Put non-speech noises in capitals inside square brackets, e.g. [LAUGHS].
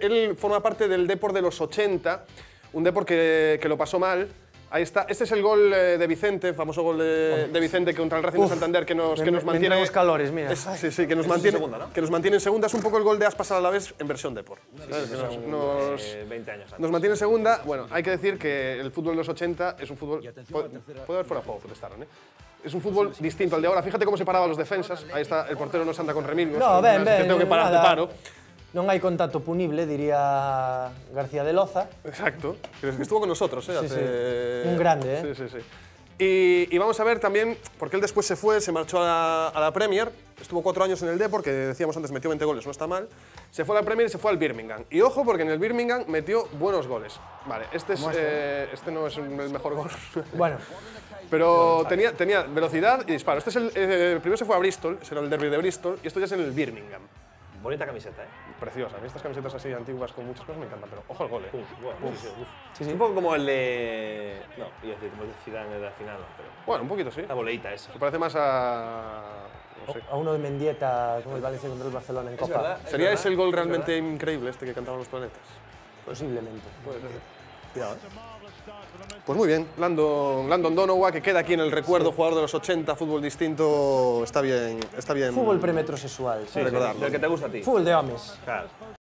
él forma parte del Depor de los 80, un Depor que, que lo pasó mal. Ahí está. Este es el gol eh, de Vicente, famoso gol de, de Vicente contra el Racing de Uf, Santander que nos, que nos mantiene. los calores, mira. Es- sí, sí, que nos mantiene. segunda, ¿no? Que nos mantiene en segunda. Es un poco el gol de Aspas a la vez en versión Depor. ¿sabes? Que nos- nos- Eh, 20 años antes. nos mantiene en segunda. Bueno, hay que decir que el fútbol de los 80 es un fútbol. Puede, puede haber fuera de juego, protestaron, ¿eh? Es un fútbol distinto al de ahora. Fíjate cómo se paraba los defensas. Ahí está, el portero no se anda con remilgos. No, ben, Te ben, tengo que parar, te paro. Non hai contacto punible, diría García de Loza. Exacto. Que estuvo con nosotros, ¿eh? Sí, Hace- sí. Un grande, ¿eh? Sí, sí, sí. Y, y vamos a ver también, porque él después se fue, se marchó a la, a la Premier, estuvo cuatro años en el Depor, que decíamos antes metió 20 goles, no está mal. Se fue a la Premier y se fue al Birmingham. Y ojo, porque en el Birmingham metió buenos goles. Vale, este, es, eh, este no es el mejor gol. [LAUGHS] Bueno, Pero tenía, tenía velocidad y disparo. Este es el, eh, el primero se fue a Bristol, ese era el derby de Bristol, y esto ya es en el Birmingham. Bonita camiseta, ¿eh? Preciosa. A mí estas camisetas así antiguas con muchas cosas me encantan, pero ojo al gol, eh. Bueno, sí, sí, uf. Sí, sí. Un poco como el de. No, iba a decir como el de Zidane de la final, no, pero. Bueno, un poquito sí. La boleita esa. Se parece más a... no sé. a uno de Mendieta como el Valencia contra el Barcelona en Copa. verdad. ¿Sería ese el gol es realmente increíble, este que cantaban los planetas? Posiblemente. Cuidado, ¿eh? Pues muy bien, Landon, Landon Donowa, que queda aquí en el recuerdo, jugador de los 80, fútbol distinto, está bien, está bien. Fútbol premetrosexual. Sí. Del que te gusta a ti. Fútbol de homes. Claro.